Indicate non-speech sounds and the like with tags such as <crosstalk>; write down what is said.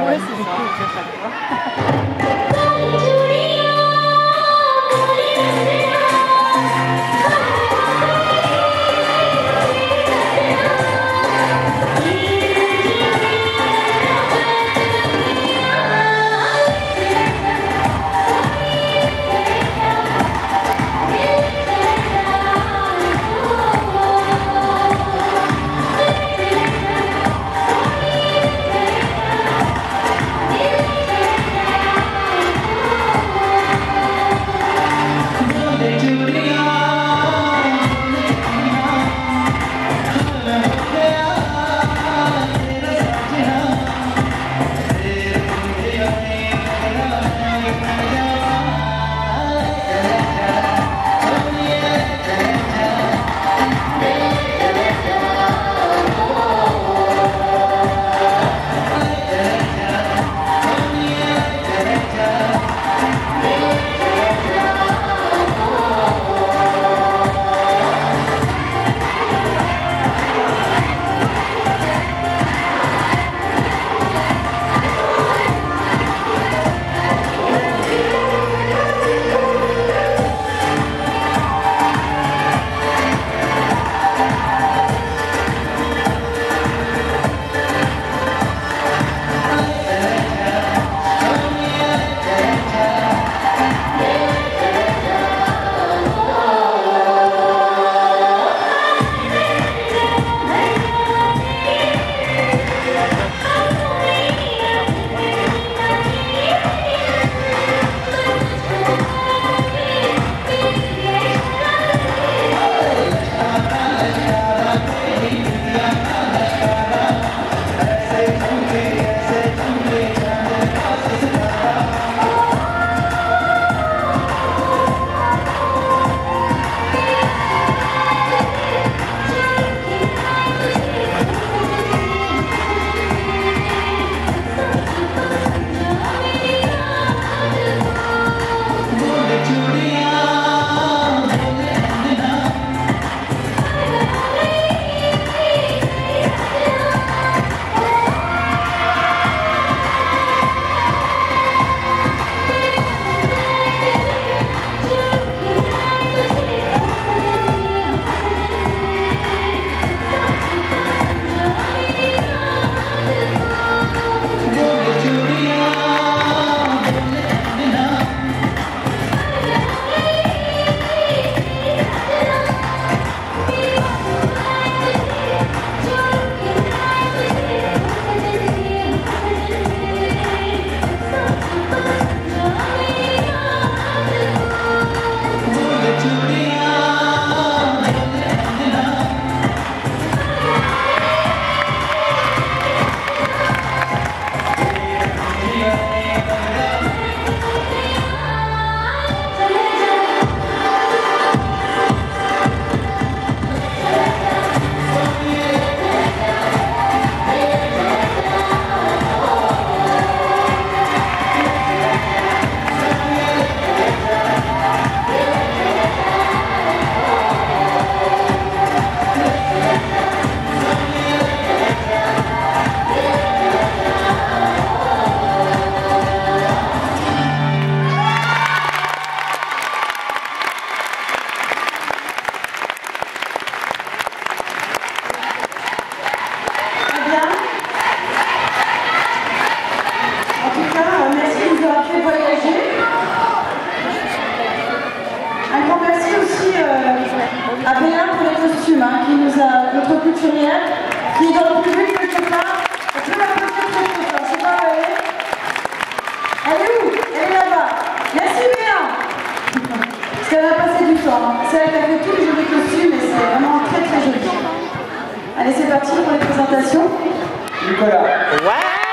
ouais, ouais. c'est ça. <laughs> couturière, qui est dans le public quelque part. On peut l'applaudir très très fort, c'est pas vrai Elle est où? Elle est là-bas. Merci Bénin Parce qu'elle a passé du temps. hein. C'est elle qui a fait tous les jolis costumes et c'est vraiment très très joli. Allez, c'est parti pour les présentations. Nicolas. Ouais